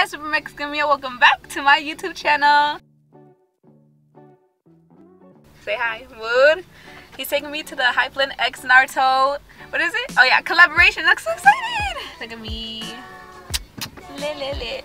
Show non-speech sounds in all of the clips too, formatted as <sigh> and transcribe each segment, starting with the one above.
guys, Super Mexican Mia. Welcome back to my YouTube channel. Say hi, Wood. He's taking me to the Hypland X Naruto. What is it? Oh yeah, collaboration. I'm so excited. Look at me. Lit.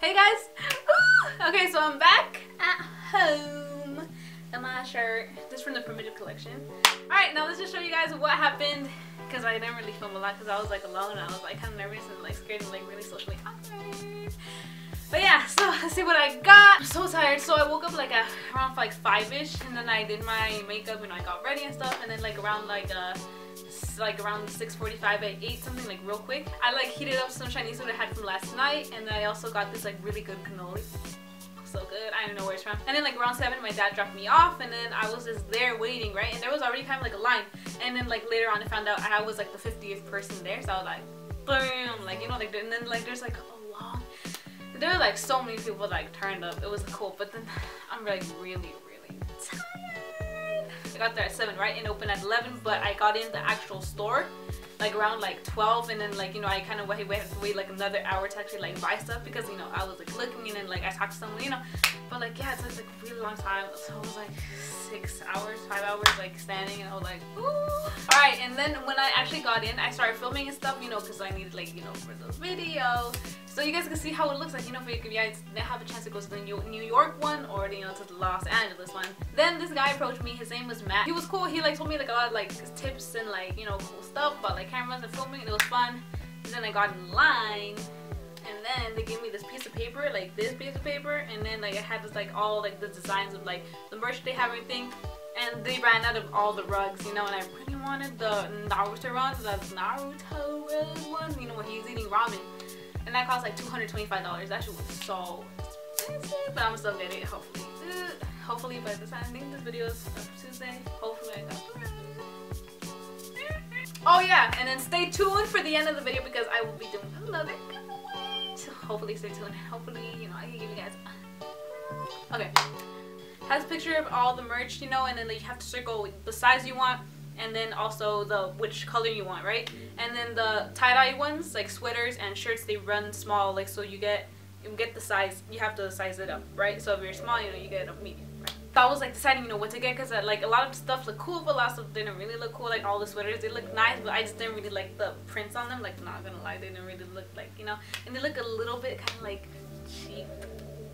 Hey guys! Okay, so I'm back at home in my shirt. This from the Primitive Collection. Alright, now let's just show you guys what happened because I didn't really film a lot because I was like alone and I was like kind of nervous and like scared and like really socially awkward. But yeah, so <laughs> let's see what I got. I'm so tired. So I woke up like around like 5ish and then I did my makeup and I got ready and stuff and then like around like uh like around 6.45 I ate something like real quick. I like heated up some Chinese food I had from last night and I also got this like really good cannoli. So good. I don't know where it's from. And then like around 7 my dad dropped me off and then I was just there waiting, right? And there was already kind of like a line. And then like later on I found out I was like the 50th person there. So I was like, boom. Like, you know, like, and then like there's like a long, there were like so many people like turned up. It was cool. But then I'm like really, really tired. I got there at 7, right? And open at 11, but I got in the actual store like around like 12 and then like you know I kind of wait, wait, wait like another hour to actually like buy stuff because you know I was like looking and then like I talked to someone you know but like yeah it took like a really long time so it was like six hours five hours like standing and I was like ooh alright and then when I actually got in I started filming and stuff you know because I needed like you know for the video so you guys can see how it looks like you know if you guys have a chance to go to the New York one or you know to the Los Angeles one. Then this guy approached me his name was Matt. He was cool he like told me like a lot of like tips and like you know cool stuff about like cameras and filming it was fun. And then I got in line and then they gave me this piece of paper like this piece of paper and then like I had this like all like the designs of like the merch they have everything. And they ran out of all the rugs you know and I really wanted the Naruto rugs the Naruto ones you know when he's eating ramen and that cost like $225 that shit was so expensive but I'm still get it hopefully uh, hopefully by the time I think this video is uh, Tuesday hopefully I got Oh yeah, and then stay tuned for the end of the video because I will be doing another giveaway. So hopefully stay tuned. Hopefully, you know, I can give you guys... Okay. Has a picture of all the merch, you know, and then you have to circle the size you want and then also the which color you want, right? Mm-hmm. And then the tie-dye ones, like sweaters and shirts, they run small, like so you get you get the size, you have to size it up, right? So if you're small, you know, you get a medium. I was like deciding, you know, what to get because like a lot of stuff looked cool, but a lot of stuff didn't really look cool. Like all the sweaters, they look nice, but I just didn't really like the prints on them. Like not gonna lie, they didn't really look like you know, and they look a little bit kind of like cheap.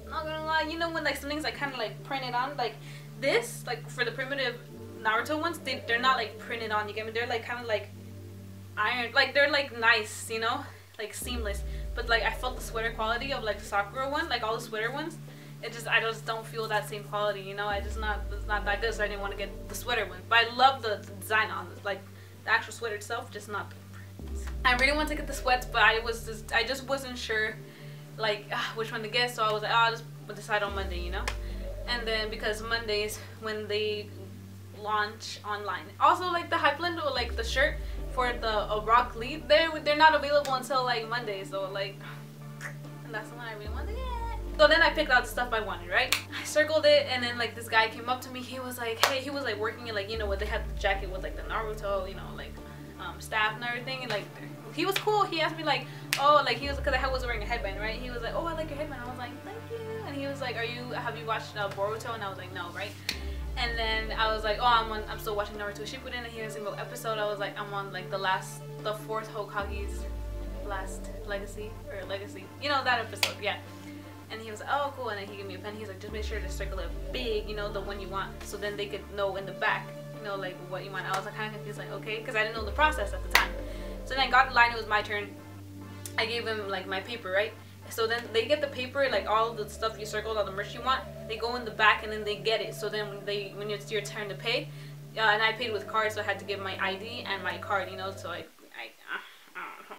Not gonna lie, you know when like something's like kind of like printed on, like this, like for the primitive Naruto ones, they they're not like printed on. You get me? They're like kind of like iron, like they're like nice, you know, like seamless. But like I felt the sweater quality of like the Sakura one, like all the sweater ones it just I just don't feel that same quality, you know. I just not it's not that good, so I didn't want to get the sweater one. But I love the, the design on it, like the actual sweater itself, just not the print. I really want to get the sweats, but I was just I just wasn't sure, like uh, which one to get. So I was like, oh, I'll just decide on Monday, you know. And then because Mondays when they launch online, also like the Hypland or like the shirt for the Rock Lee, they they're not available until like Monday. So like, and that's the one I really want to get. So then I picked out the stuff I wanted, right? I circled it and then like this guy came up to me. He was like, hey, he was like working in like, you know, what they had the jacket with like the Naruto, you know, like um, staff and everything. And like He was cool. He asked me like, oh, like he was because I was wearing a headband, right? He was like, oh, I like your headband. I was like, thank you. And he was like, are you have you watched uh, Boruto? And I was like, no, right? And then I was like, oh, I'm on, I'm still watching Naruto Shippuden. And he had a single episode. I was like, I'm on like the last, the fourth Hokage's last legacy or legacy. You know that episode, yeah. And he was like, oh, cool. And then he gave me a pen. He's like, just make sure to circle it big, you know, the one you want, so then they could know in the back, you know, like what you want. I was like kind of confused, like okay, because I didn't know the process at the time. So then I got the line. It was my turn. I gave him like my paper, right? So then they get the paper, like all the stuff you circled, all the merch you want. They go in the back and then they get it. So then when they when it's your turn to pay, uh, and I paid with card, so I had to give my ID and my card, you know. So I, I, uh, uh,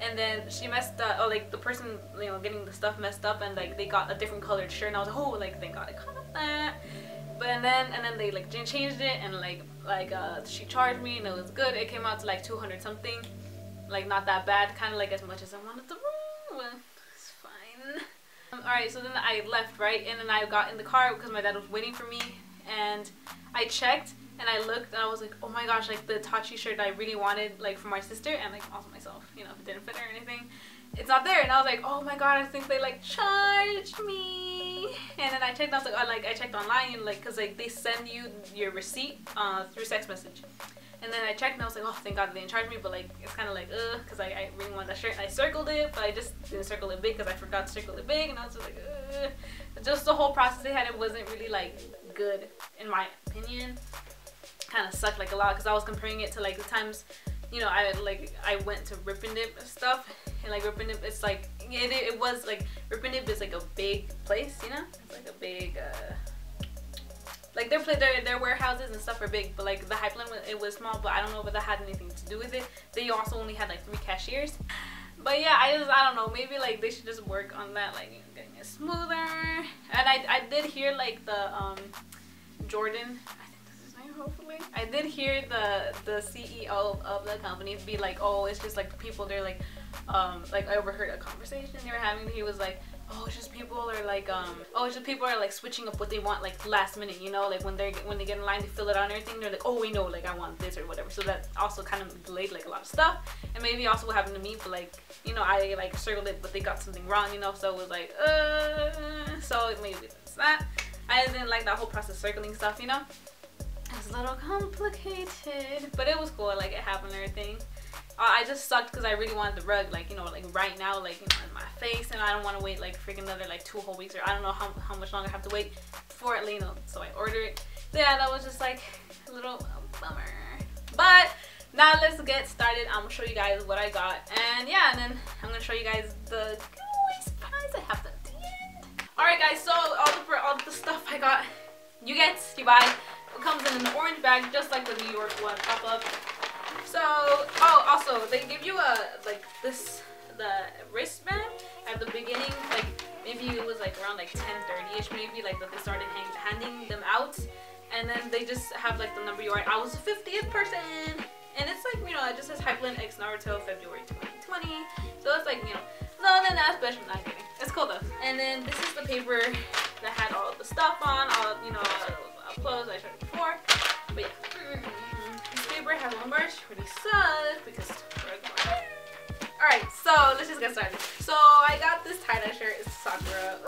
and then she messed up. Oh, like the person, you know, getting the stuff messed up, and like they got a different colored shirt, and I was like, oh, like thank God I caught that. But and then and then they like changed it, and like like uh she charged me, and it was good. It came out to like 200 something, like not that bad, kind of like as much as I wanted to. Um, Alright, so then I left, right? And then I got in the car because my dad was waiting for me. And I checked and I looked and I was like, oh my gosh, like the Tachi shirt that I really wanted, like for my sister and like also myself, you know, if it didn't fit or anything. It's not there. And I was like, oh my god, I think they like charged me. And then I checked, I was like, oh, like I checked online, like, cause like they send you your receipt uh, through text message. And then I checked and I was like, oh, thank God they didn't charge me. But like, it's kind of like, ugh, because I, I really want that shirt. And I circled it, but I just didn't circle it big because I forgot to circle it big. And I was just like, ugh. Just the whole process they had, it wasn't really like good in my opinion. Kind of sucked like a lot because I was comparing it to like the times, you know, I like I went to Rip and Dip stuff. And like Rip and Dip, it's like, it, it was like, Rip and Dip is like a big place, you know? It's like a big, uh, like their their their warehouses and stuff are big, but like the Hypland it was small. But I don't know if that had anything to do with it. They also only had like three cashiers. But yeah, I just I don't know. Maybe like they should just work on that, like getting it smoother. And I I did hear like the um Jordan. I think this is name. Hopefully, I did hear the the CEO of the company be like, oh, it's just like people. They're like, um, like I overheard a conversation they were having. He was like oh it's just people are like um oh it's just people are like switching up what they want like last minute you know? Like when they're when they get in line to fill it out and everything they're like oh we know like I want this or whatever. So that also kind of delayed like a lot of stuff. And maybe also what happened to me but like you know I like circled it but they got something wrong you know? So it was like uh so maybe it's that I didn't like that whole process circling stuff you know? It was a little complicated but it was cool. Like it happened and everything I just sucked because I really wanted the rug, like, you know, like right now, like, you know, in my face, and I don't want to wait, like, freaking another, like, two whole weeks, or I don't know how, how much longer I have to wait for it, you know, so I ordered it. So, yeah, that was just, like, a little bummer. But, now let's get started. I'm going to show you guys what I got, and, yeah, and then I'm going to show you guys the giveaway surprise I have at the end. Alright, guys, so all the, all the stuff I got, you get, you buy, it comes in an orange bag, just like the New York one pop-up. So, oh, also, they give you a, like, this, the wristband at the beginning, like, maybe it was, like, around, like, 10.30ish, maybe, like, that they started handing them out, and then they just have, like, the number you are. I was the 50th person, and it's, like, you know, it just says Hypland X Naruto February 2020, so it's, like, you know, no, then that's special, not kidding. It's cool, though. And then this is the paper that had all the stuff on, all, you know, all the clothes I showed before, but yeah. Has one brush, really sucks because Alright, so let's just get started. So I got this tie-dye shirt, it's Sakura.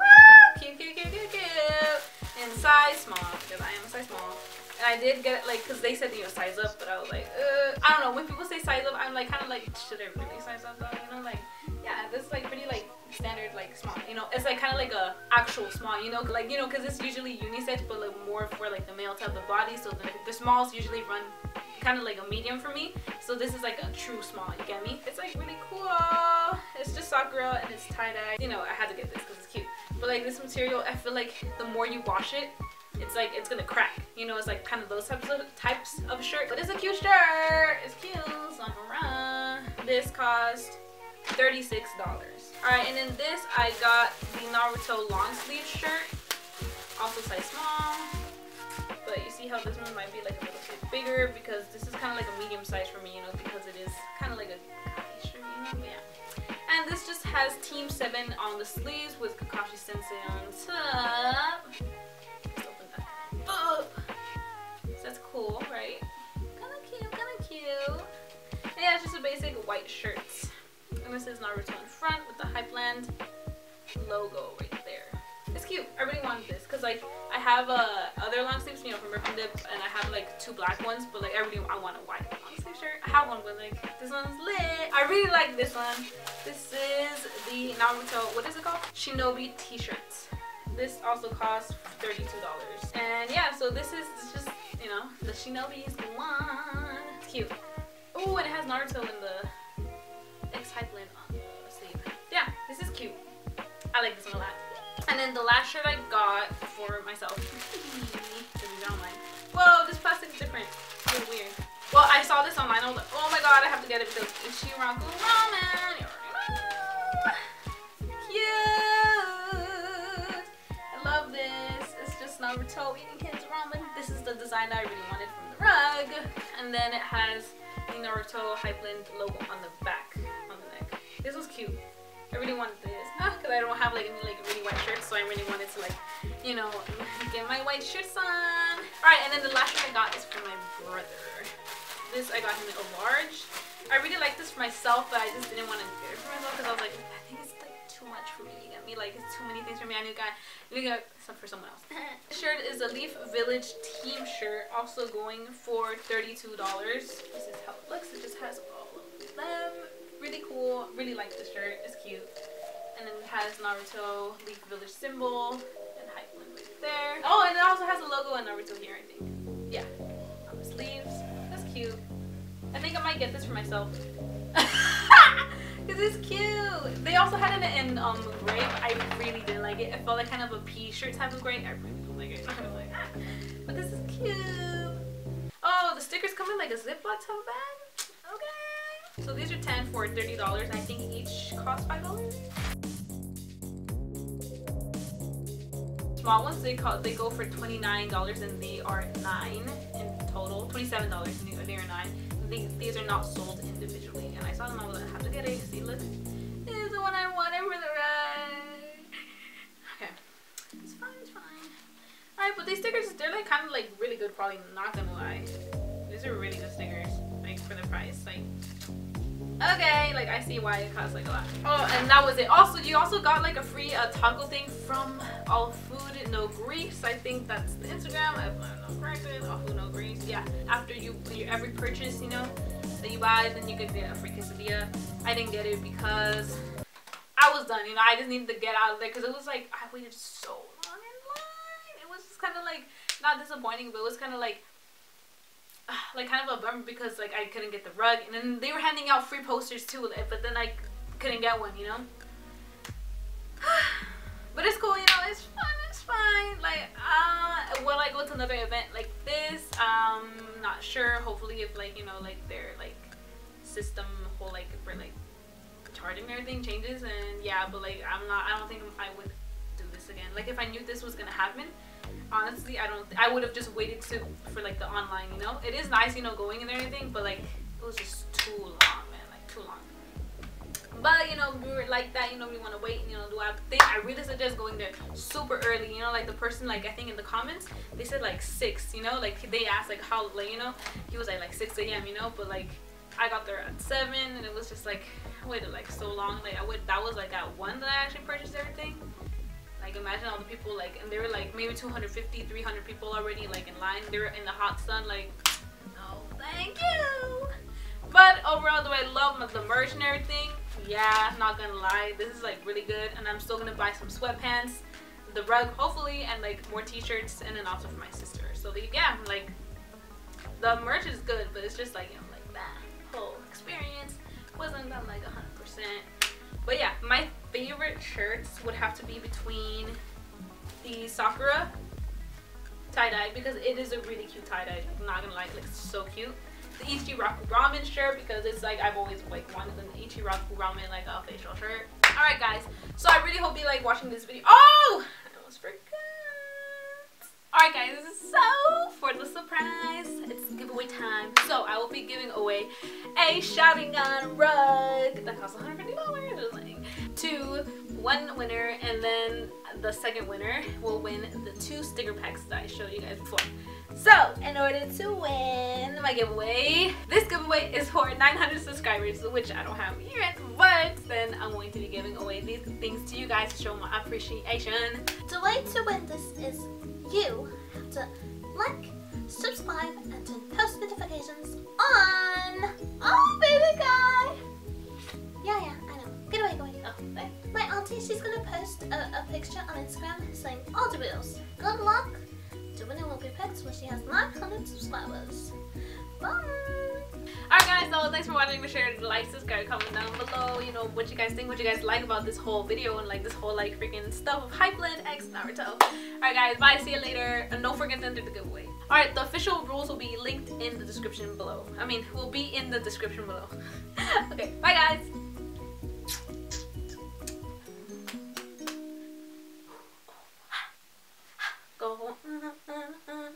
Cute, cute, cute, cute, cute. In size small, because I am a size small. And I did get it, like, because they said, you know, size up, but I was like, uh, I don't know, when people say size up, I'm like, kind of like, should I really size up though, you know, like, yeah, this is like pretty like standard like small, you know, it's like kind of like a actual small, you know, like, you know, because it's usually unisex, but like more for like the male type of body, so the, the smalls usually run kind of like a medium for me. So this is like a true small, you get me? It's like really cool. It's just Sakura and it's tie-dye. You know, I had to get this because it's cute. But like this material, I feel like the more you wash it, it's like it's gonna crack. You know, it's like kind of those types of types of shirt. But it's a cute shirt. It's cute. It's not gonna run. This cost $36. Alright, and then this I got the Naruto long sleeve shirt. Also size small. But you see how this one might be like a little bigger because this is kind of like a medium size for me, you know, because it is kind of like a shirt, you know, yeah. And this just has Team 7 on the sleeves with Kakashi Sensei on top. Let's open that up. So that's cool, right? Kind of cute, kind of cute. And yeah, it's just a basic white shirt. And this is Naruto in front with the Hypland logo right cute. I really wanted this because like I have uh, other long sleeves, you know, from Rip Dip, and I have like two black ones, but like I really I want a white long sleeve shirt. I have one, but like this one's lit. I really like this one. This is the Naruto. What is it called? Shinobi T-shirts. This also costs $32. And yeah, so this is just, you know, the Shinobi's one. It's cute. Oh, and it has Naruto in the X Hypland on the sleeve. Yeah, this is cute. I like this one a lot. And then the last shirt I got for myself. <laughs> Whoa, this plastic is different. It's weird. Well, I saw this online. I was like, oh my god, I have to get it because it's Ichiraku Ramen. Cute. I love this. It's just Naruto eating his ramen. This is the design I really wanted from the rug. And then it has the Naruto Hypland logo on the back, on the neck. This was cute. I really wanted this ah, because I don't have like any like really white shirts so I really wanted to like you know <laughs> get my white shirts on. Alright and then the last shirt I got is for my brother. This I got him a large. I really like this for myself but I just didn't want to get it for myself because I was like I think it's like too much for me. You get me? Like it's too many things for me. I need to I get some for someone else. <laughs> This shirt is a Leaf Village team shirt also going for $32 this is how it looks. It just has all of them really cool really like this shirt it's cute and then it has Naruto Leaf Village symbol and Hypland right there. Oh, and it also has a logo on Naruto here, I think. Yeah, on the sleeves. That's cute. I think I might get this for myself. <laughs> This is cute. They also had it in um grape. I really didn't like it. It felt like kind of a pea shirt type of grape. I really don't like it. <laughs> like, but this is cute. Oh, the stickers come in like a Ziploc tote bag. Okay. So these are 10 for $30. I think each cost $5 small ones they call they go for $29 and they are nine in total. $27 and they are nine. These, these are not sold individually. And I saw them I was like I have to get it see look this is the one I wanted for the ride okay. It's fine it's fine. Alright but these stickers they're like kind of like really good quality not gonna lie. These are really good stickers for the price like okay like i see why it costs like a lot. Oh and that was it. Also you also got like a free uh, taco thing from all food no grease. I think that's the instagram. I don't know all food no grease. Yeah after you your every purchase you know that you buy then you could get a free quesadilla. I didn't get it because i was done you know i just needed to get out of there because it was like i waited so long in line. It was just kind of like not disappointing but it was kind of like <sighs> like kind of a bummer because like I couldn't get the rug. And then they were handing out free posters too but then I couldn't get one you know? <sighs> But it's cool you know it's fun it's fine. Like uh will I go to another event like this? Um not sure. Hopefully if like you know like their like system whole like for like charging everything changes and yeah but like I'm not I don't think I would do this again. Like if I knew this was gonna happen honestly, I don't. I would have just waited to for like the online. You know, it is nice, you know, going and everything, but like it was just too long, man. Like too long. But you know, we were like that. You know, we want to wait. and You know, do I think I really suggest going there super early. You know, like the person, like I think in the comments, they said like six. You know, like they asked like how late. You know, he was like like six a.m. You know, but like I got there at seven, and it was just like I waited like so long. Like I would that was like at one that I actually purchased everything. Like imagine all the people like, and there were like maybe 250, 300 people already like in line. They were in the hot sun like, no thank you. But overall, do I love the merch and everything? Yeah, not gonna lie, this is like really good. And I'm still gonna buy some sweatpants, the rug hopefully, and like more t-shirts, and then also for my sister. So yeah, like the merch is good, but it's just like you know like that whole experience wasn't that like 100%. But yeah, my favorite shirts would have to be between the Sakura tie-dye because it is a really cute tie-dye. I'm not gonna lie, it looks so cute. The Ichiraku Ramen shirt because it's like I've always like wanted an Ichiraku Ramen like a facial shirt. Alright guys, so I really hope you like watching this video. Oh! I almost forgot. Alright guys, so for the surprise, it's giveaway time. So I will be giving away a Sharingan rug that costs $150 to one winner and then the second winner will win the two sticker packs that I showed you guys before. So, in order to win my giveaway, this giveaway is for 900 subscribers, which I don't have yet, but then I'm going to be giving away these things to you guys to show my appreciation. The way to win this is you have to like, subscribe, and turn post notifications on. Oh, baby guy! Yeah, yeah, I My auntie, she's gonna post a, a picture on Instagram saying all the wheels. Good luck. The winner will be picked when she has 900 subscribers. Bye. Alright guys, so thanks for watching. Make sure to like, subscribe, comment down below. You know what you guys think, what you guys like about this whole video and like this whole like freaking stuff of Hypland X Naruto. Alright guys, bye, see you later. And don't forget to enter the giveaway. Alright, the official rules will be linked in the description below. I mean, will be in the description below. <laughs> okay, bye guys. go mm-hmm, mm-hmm, mm-hmm.